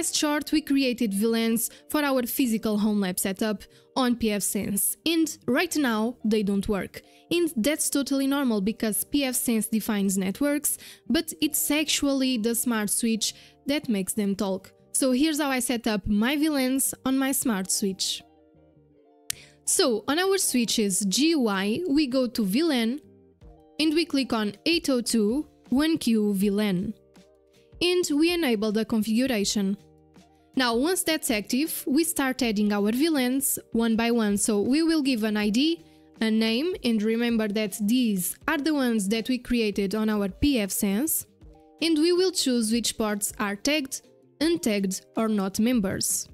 last chart we created VLANs for our physical home lab setup on pfSense and right now they don't work. And that's totally normal because pfSense defines networks, but it's actually the smart switch that makes them talk. So here's how I set up my VLANs on my smart switch. So on our switches GUI we go to VLAN and we click on 802 1Q VLAN and we enable the configuration. Now once that's active, we start adding our VLANs one by one, so we will give an ID, a name, and remember that these are the ones that we created on our pfSense, and we will choose which ports are tagged, untagged or not members.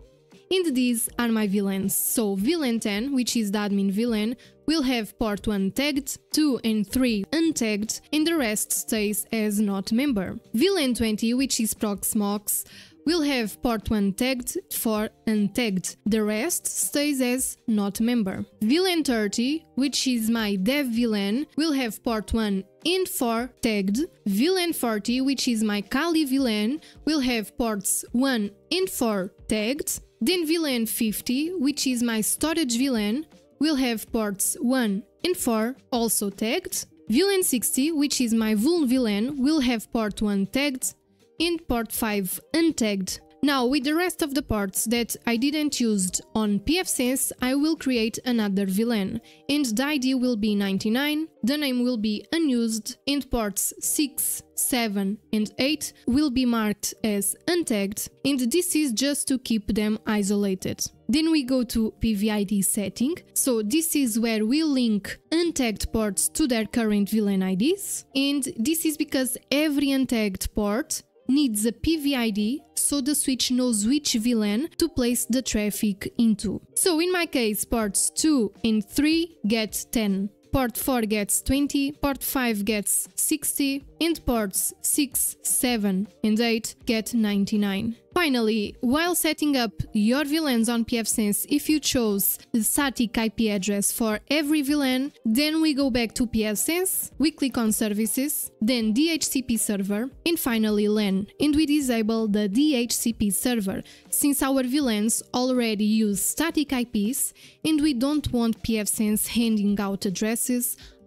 And these are my VLANs, so VLAN 10, which is the admin VLAN, will have port 1 tagged, 2 and 3 untagged, and the rest stays as not member. VLAN 20, which is Proxmox, will have port 1 tagged, 4 untagged. The rest stays as not member. VLAN 30, which is my dev VLAN, will have port 1 and 4 tagged. VLAN 40, which is my Kali VLAN, will have ports 1 and 4 tagged. Then VLAN 50, which is my storage VLAN, will have ports 1 and 4 also tagged. VLAN 60, which is my vuln VLAN, will have port 1 tagged and port 5 untagged. Now, with the rest of the ports that I didn't use on pfSense, I will create another VLAN, and the ID will be 99, the name will be unused, and ports 6, 7 and 8 will be marked as untagged, and this is just to keep them isolated. Then we go to PVID setting, so this is where we link untagged ports to their current VLAN IDs, and this is because every untagged port needs a PVID so the switch knows which VLAN to place the traffic into. So in my case, ports 2 and 3 get 10, port 4 gets 20, port 5 gets 60, and ports 6, 7 and 8 get 99. Finally, while setting up your VLANs on pfSense, if you chose the static IP address for every VLAN, then we go back to pfSense, we click on Services, then DHCP Server, and finally LAN, and we disable the DHCP server, since our VLANs already use static IPs and we don't want pfSense handing out addresses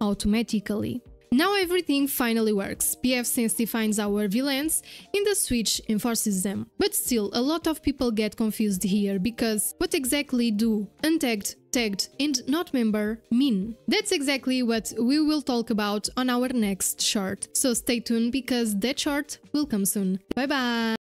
automatically. Now everything finally works. pfSense defines our VLANs and the switch enforces them. But still, a lot of people get confused here because what exactly do untagged, tagged and not member mean? That's exactly what we will talk about on our next short. So stay tuned because that short will come soon. Bye bye!